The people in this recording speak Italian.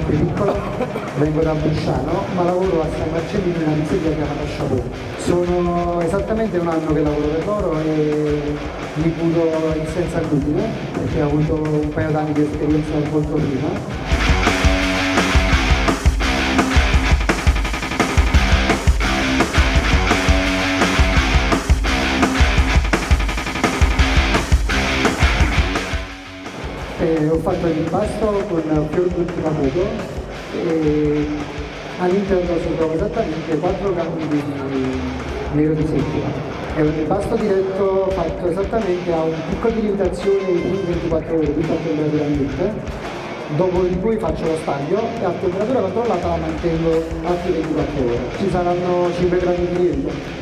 è piccolo, vengo da Busciano, ma lavoro a San Marcellino in una pizzeria chiamata Chapeau. Sono esattamente un anno che lavoro per loro e mi curo in senza glutine, perché ho avuto un paio d'anni di esperienza molto prima Eh, ho fatto l'impasto con fior d'ultima muto e all'interno si trova esattamente 4 grammi di nero di seppia. È un impasto diretto fatto esattamente a un picco di limitazione di 24 ore di temperatura ambiente, dopo di cui faccio lo staglio e a temperatura controllata la mantengo altri 24 ore. Ci saranno 5 grammi di lievito